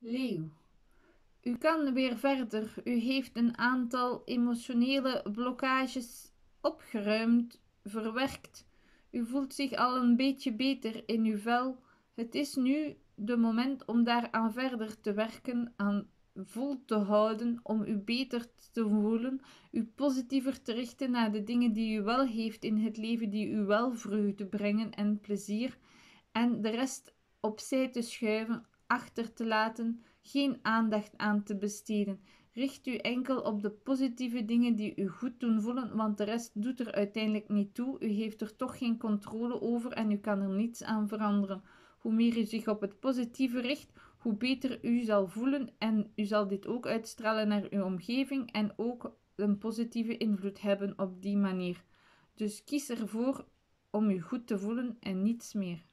Leeuw. U kan weer verder. U heeft een aantal emotionele blokkages opgeruimd, verwerkt. U voelt zich al een beetje beter in uw vel. Het is nu de moment om daaraan verder te werken, aan vol te houden, om u beter te voelen, u positiever te richten naar de dingen die u wel heeft in het leven, die u wel vreugde brengen en plezier, en de rest opzij te schuiven, achter te laten, geen aandacht aan te besteden. Richt u enkel op de positieve dingen die u goed doen voelen, want de rest doet er uiteindelijk niet toe. U heeft er toch geen controle over en u kan er niets aan veranderen. Hoe meer u zich op het positieve richt, hoe beter u zal voelen en u zal dit ook uitstralen naar uw omgeving en ook een positieve invloed hebben op die manier. Dus kies ervoor om u goed te voelen en niets meer.